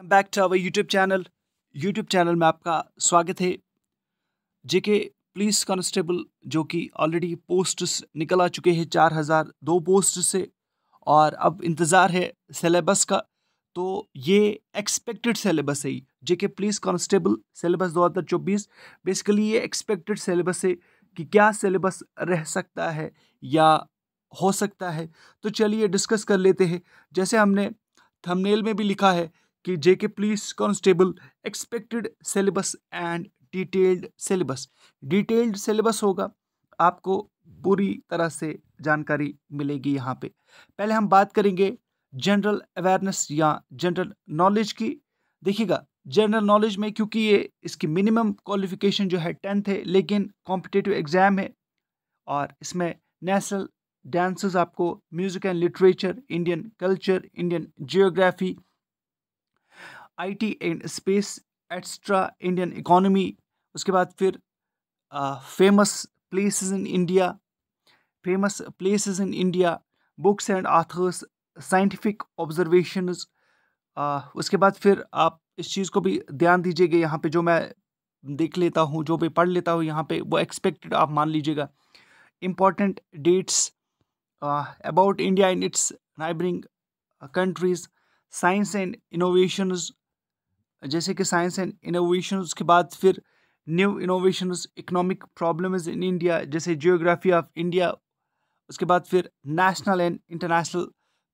Back to our YouTube channel YouTube channel में आपका स्वागत है। जेके पुलिस कांस्टेबल जो कि ऑलरेडी पोस्ट निकल आ चुके हैं, चार हज़ार दो पोस्ट से, और अब इंतज़ार है सिलेबस का तो ये एक्सपेक्टेड सिलेबस है। JK police constable syllabus 2024 basically ये एक्सपेक्टेड सिलेबस है कि क्या सिलेबस रह सकता है या हो सकता है। तो चलिए डिस्कस कर लेते हैं। जैसे हमने थंबनेल में भी लिखा है कि JK police constable, expected syllabus and detailed syllabus. Detailed syllabus होगा, आपको पूरी तरह से जानकारी मिलेगी यहाँ पे। पहले हम बात करेंगे जनरल अवेयरनेस या जनरल नॉलेज की। देखिएगा, जनरल नॉलेज में क्योंकि ये इसकी मिनिमम क्वालिफिकेशन जो है टेंथ है, लेकिन कॉम्पिटेटिव एग्ज़ाम है और इसमें नेशनल डांसेस आपको music and literature, Indian culture, Indian geography IT and space extra Indian economy उसके बाद फिर famous places in India famous places in India books and authors scientific observations उसके बाद फिर आप इस चीज़ को भी ध्यान दीजिएगा, यहाँ पे जो मैं देख लेता हूँ, जो भी पढ़ लेता हूँ, यहाँ पे वो एक्सपेक्टेड आप मान लीजिएगा। Important dates about India in its neighbouring countries science and innovations जैसे कि साइंस एंड इनोवेशन उसके बाद फिर new innovation economic problems in India जैसे जियोग्राफी ऑफ़ इंडिया उसके बाद फिर national and international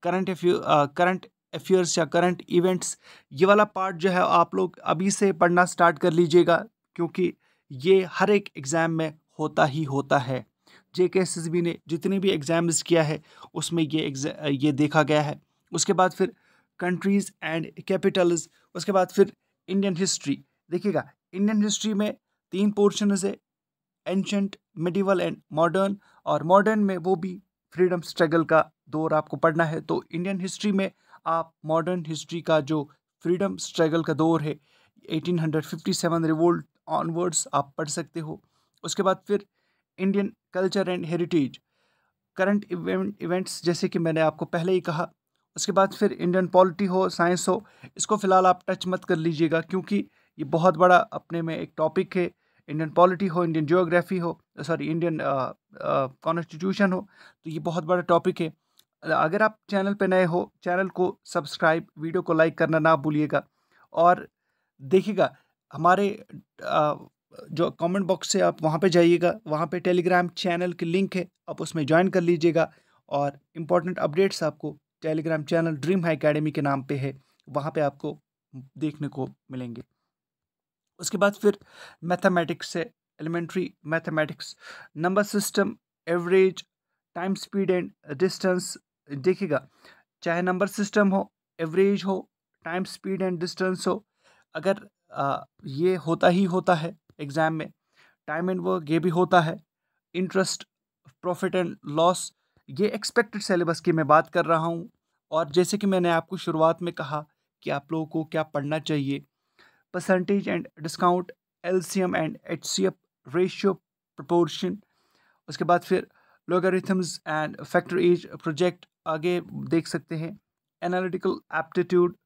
current current affairs या करंट इवेंट्स ये वाला पार्ट जो है आप लोग अभी से पढ़ना स्टार्ट कर लीजिएगा, क्योंकि ये हर एक एग्ज़ाम में होता ही होता है। जे के एस एस बी ने जितने भी एग्ज़ाम्स किया है, उसमें ये ये देखा गया है। उसके बाद फिर कंट्रीज़ एंड कैपिटल्स उसके बाद फिर इंडियन हिस्ट्री देखिएगा इंडियन हिस्ट्री में तीन पोर्शन है एंशंट मिडिवल एंड मॉडर्न और मॉडर्न में वो भी फ्रीडम स्ट्रगल का दौर आपको पढ़ना है। तो इंडियन हिस्ट्री में आप मॉडर्न हिस्ट्री का जो फ्रीडम स्ट्रगल का दौर है 1857 रिवोल्ट ऑनवर्ड्स आप पढ़ सकते हो। उसके बाद फिर Indian culture and heritage current event events जैसे कि मैंने आपको पहले ही कहा उसके बाद फिर इंडियन पॉलिटी हो साइंस हो इसको फ़िलहाल आप टच मत कर लीजिएगा क्योंकि ये बहुत बड़ा अपने में एक टॉपिक है। इंडियन पॉलिटी हो इंडियन जियोग्राफी हो सॉरी इंडियन कॉन्स्टिट्यूशन हो तो ये बहुत बड़ा टॉपिक है। अगर आप चैनल पे नए हो चैनल को सब्सक्राइब वीडियो को लाइक करना ना भूलिएगा। और देखिएगा हमारे आ, जो कमेंट बॉक्स से आप वहाँ पे जाइएगा वहाँ पे टेलीग्राम चैनल की लिंक है आप उसमें ज्वाइन कर लीजिएगा और इम्पोर्टेंट अपडेट्स आपको Telegram channel Dream High Academy के नाम पे है। वहाँ पे आपको देखने को मिलेंगे। उसके बाद फिर मैथमेटिक्स से elementary mathematics. Number system average time speed and distance देखिएगा। चाहे नंबर सिस्टम हो एवरेज हो टाइम स्पीड एंड डिस्टेंस हो अगर आ, ये होता ही होता है एग्ज़ाम में टाइम एंड वर्क ये भी होता है। इंटरेस्ट प्रॉफिट एंड लॉस ये एक्सपेक्टेड सिलेबस की मैं बात कर रहा हूँ। और जैसे कि मैंने आपको शुरुआत में कहा कि आप लोगों को क्या पढ़ना चाहिए। Percentage and discount LCM and H C F ratio proportion उसके बाद फिर logarithms and factor as project आगे देख सकते हैं। एनालिटिकल एप्टीट्यूड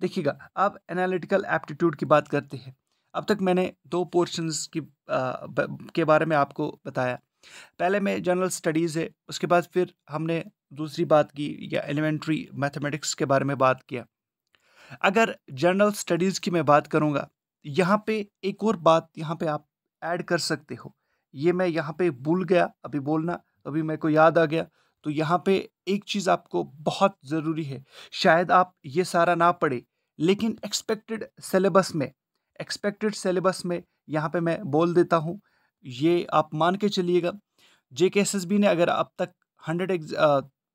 देखिएगा अब एनालिटिकल एप्टीट्यूड की बात करते हैं। अब तक मैंने दो पोर्शंस की आ, के बारे में आपको बताया। पहले में जनरल स्टडीज़ है, उसके बाद फिर हमने दूसरी बात की, या एलिमेंट्री मैथमेटिक्स के बारे में बात किया। अगर जनरल स्टडीज़ की मैं बात करूँगा, यहाँ पे एक और बात यहाँ पे आप ऐड कर सकते हो। ये मैं यहाँ पे भूल गया, अभी बोलना, अभी मेरे को याद आ गया। तो यहाँ पे एक चीज़ आपको बहुत ज़रूरी है, शायद आप ये सारा ना पढ़े, लेकिन एक्सपेक्टेड सिलेबस में एक्सपेक्टेड सिलेबस में यहाँ पे मैं बोल देता हूँ ये आप मान के चलिएगा जे के एस एस बी ने अगर अब तक हंड्रेड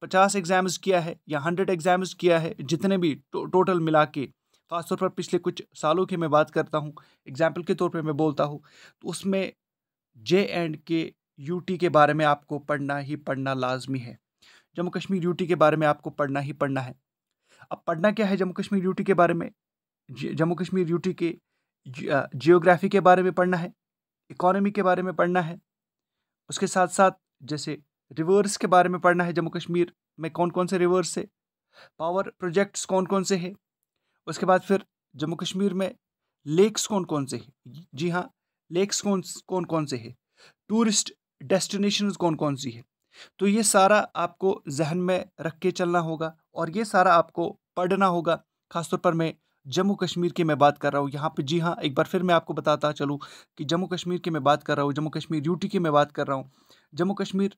पचास एग्ज़ाम्स किया है या हंड्रेड एग्ज़ाम्स किया है जितने भी टो, टोटल मिला के ख़ासतौर पर पिछले कुछ सालों की मैं बात करता हूँ एग्ज़ाम्पल के तौर पे मैं बोलता हूँ तो उसमें जे एंड के यूटी के बारे में आपको पढ़ना ही पढ़ना लाजमी है। जम्मू कश्मीर यूटी के बारे में आपको पढ़ना ही पढ़ना है। अब पढ़ना क्या है जम्मू कश्मीर यूटी के बारे में? जम्मू कश्मीर यूटी के जियोग्राफी के बारे में पढ़ना है। इकोनॉमी के बारे में पढ़ना है। उसके साथ साथ जैसे रिवर्स के बारे में पढ़ना है जम्मू कश्मीर में कौन कौन से रिवर्स है, पावर प्रोजेक्ट्स कौन कौन से हैं, उसके बाद फिर जम्मू कश्मीर में लेक्स कौन कौन से हैं। जी हाँ लेक्स कौन कौन कौन से हैं, टूरिस्ट डेस्टिनेशन कौन कौन सी है। तो ये सारा आपको जहन में रख के चलना होगा और ये सारा आपको पढ़ना होगा, खासतौर पर मैं जम्मू कश्मीर की मैं बात कर रहा हूँ, यहाँ पे जी हाँ एक बार फिर मैं आपको बताता चलूँ कि जम्मू कश्मीर की मैं बात कर रहा हूँ जम्मू कश्मीर यूटी की मैं बात कर रहा हूँ। जम्मू कश्मीर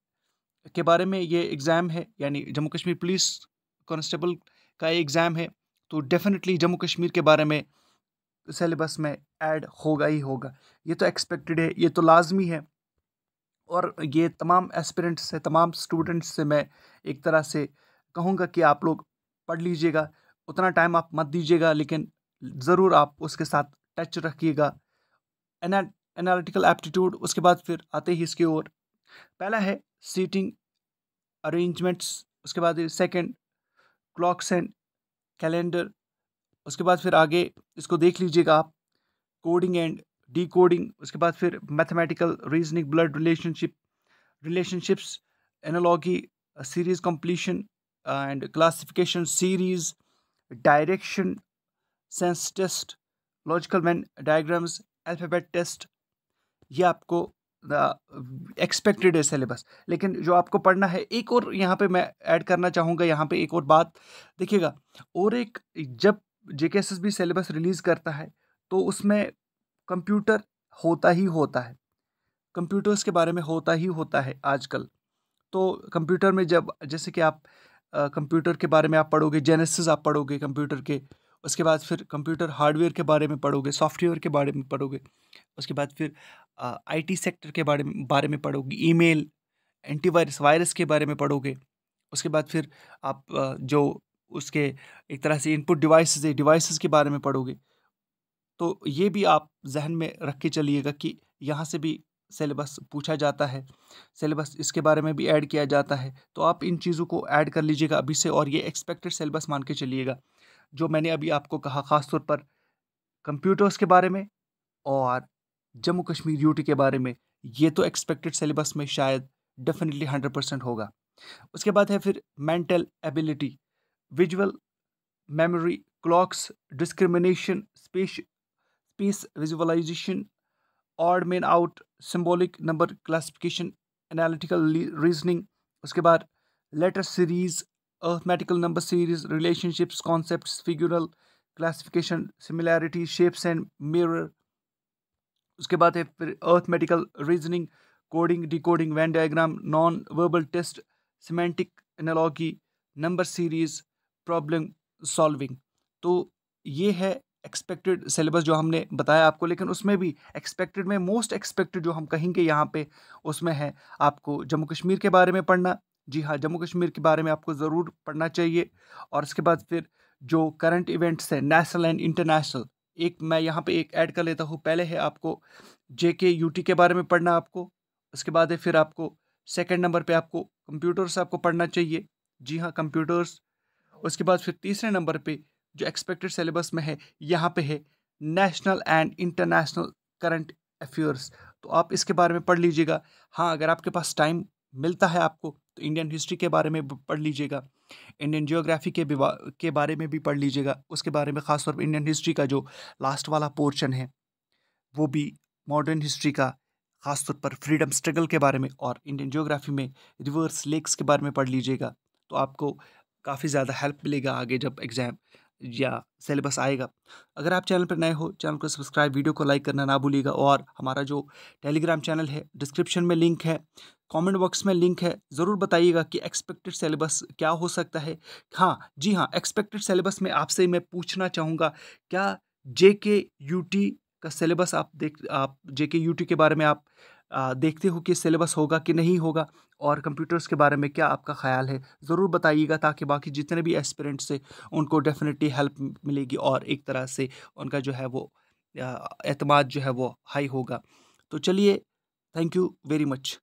के बारे में ये एग्ज़ाम है, यानी जम्मू कश्मीर पुलिस कॉन्स्टेबल का ये एग्ज़ाम है तो डेफिनेटली जम्मू कश्मीर के बारे में सिलेबस में ऐड होगा ही होगा। ये तो एक्सपेक्टेड है, ये तो लाजमी है, और ये तमाम एस्पिरेंट्स से तमाम स्टूडेंट्स से मैं एक तरह से कहूँगा कि आप लोग पढ़ लीजिएगा। उतना टाइम आप मत दीजिएगा, लेकिन ज़रूर आप उसके साथ टच रखिएगा। एनालिटिकल एप्टीट्यूड उसके बाद फिर आते ही इसके ओर। पहला है सीटिंग अरेंजमेंट्स उसके बाद सेकंड क्लॉक्स एंड कैलेंडर उसके बाद फिर आगे इसको देख लीजिएगा आप। कोडिंग एंड डी कोडिंग उसके बाद फिर mathematical reasoning blood relationship relationships analogy series completion and classification series direction sense test, logical Venn diagrams, alphabet test, ये आपको एक्सपेक्टेड है सिलेबस लेकिन जो आपको पढ़ना है, एक और यहाँ पे मैं ऐड करना चाहूँगा, यहाँ पे एक और बात। देखिएगा, और एक, जब J K S S B syllabus release करता है तो उसमें कंप्यूटर होता ही होता है। कंप्यूटर्स के बारे में होता ही होता है आजकल। तो कंप्यूटर में जब, जैसे कि आप कंप्यूटर के बारे में आप पढ़ोगे जेनेसिस आप पढ़ोगे कंप्यूटर के, उसके बाद फिर कंप्यूटर हार्डवेयर के बारे में पढ़ोगे, सॉफ्टवेयर के बारे में पढ़ोगे, उसके बाद फिर आईटी सेक्टर के बारे में बारे में पढ़ोगे ईमेल एंटीवायरस वायरस के बारे में पढ़ोगे, उसके बाद फिर आप जो उसके एक तरह से इनपुट डिवाइसेस है डिवाइसेस के बारे में पढ़ोगे तो ये भी आप जहन में रख के चलिएगा कि यहाँ से भी सिलेबस पूछा जाता है, सिलेबस इसके बारे में भी ऐड किया जाता है तो आप इन चीज़ों को ऐड कर लीजिएगा अभी से और ये एक्सपेक्टेड सिलेबस मान के चलिएगा, जो मैंने अभी आपको कहा ख़ास तौर पर कंप्यूटर्स के बारे में और जम्मू कश्मीर यूटी के बारे में, ये तो एक्सपेक्टेड सिलेबस में शायद डेफिनेटली हंड्रेड परसेंट होगा। उसके बाद है फिर mental ability visual memory clocks discrimination space space visualisation odd men out symbolic number classification analytical reasoning उसके बाद letter series arithmetical number series relationships concept figural classification similarity shapes and mirror उसके बाद है फिर arithmetical reasoning coding decoding Venn diagram non verbal test semantic analogy number series problem solving तो ये है expected syllabus जो हमने बताया आपको, लेकिन उसमें भी एक्सपेक्टेड में मोस्ट एक्सपेक्टेड जो हम कहेंगे यहाँ पे, उसमें है आपको जम्मू कश्मीर के बारे में पढ़ना। जी हाँ जम्मू कश्मीर के बारे में आपको ज़रूर पढ़ना चाहिए। और उसके बाद फिर जो करंट इवेंट्स हैं नेशनल एंड इंटरनेशनल एक मैं यहाँ पे एक ऐड कर लेता हूँ। पहले है आपको जे के यू टी के बारे में पढ़ना आपको। उसके बाद है फिर आपको सेकेंड नंबर पर आपको कंप्यूटर्स आपको पढ़ना चाहिए। जी हाँ कंप्यूटर्स उसके बाद फिर तीसरे नंबर पे जो एक्सपेक्टेड सिलेबस में है, यहाँ पे है national and international current affairs तो आप इसके बारे में पढ़ लीजिएगा। हाँ अगर आपके पास टाइम मिलता है आपको तो इंडियन हिस्ट्री के बारे में पढ़ लीजिएगा। इंडियन जियोग्राफी के के बारे में भी पढ़ लीजिएगा। उसके बारे में ख़ासतौर पर इंडियन हिस्ट्री का जो लास्ट वाला पोर्शन है, वो भी मॉडर्न हिस्ट्री का, ख़ासतौर पर फ्रीडम स्ट्रगल के बारे में और इंडियन जियोग्राफी में रिवर्स लेक्स के बारे में पढ़ लीजिएगा। तो आपको काफ़ी ज़्यादा हेल्प मिलेगा आगे जब एग्ज़ाम या सिलेबस आएगा। अगर आप चैनल पर नए हो, चैनल को सब्सक्राइब, वीडियो को लाइक करना ना भूलिएगा और हमारा जो टेलीग्राम चैनल है, डिस्क्रिप्शन में लिंक है, कमेंट बॉक्स में लिंक है, ज़रूर बताइएगा कि एक्सपेक्टेड सिलेबस क्या हो सकता है। हाँ जी हाँ एक्सपेक्टेड सिलेबस में आपसे मैं पूछना चाहूँगा, क्या जे के यू टी का सिलेबस आप देख, आप जे के यू टी के बारे में आप देखते हो कि सिलेबस होगा कि नहीं होगा और कंप्यूटर्स के बारे में क्या आपका ख्याल है, ज़रूर बताइएगा ताकि बाकी जितने भी एस्पिरेंट्स हैं, उनको डेफिनेटली हेल्प मिलेगी और एक तरह से उनका जो है वो एतमाद जो है वो हाई होगा। तो चलिए थैंक यू वेरी मच